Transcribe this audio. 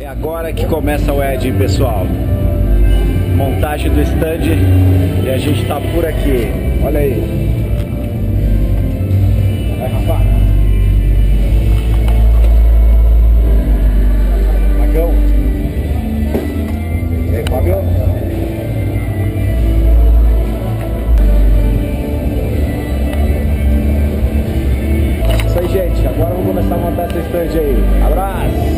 É agora que começa o Ed, pessoal. Montagem do stand e a gente tá por aqui. Olha aí. Vai, Rafa. Magão. E aí, Fábio? Gente. Agora vamos começar a montar esse stand aí. Abraço!